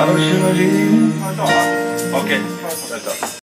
楽しみ。OK。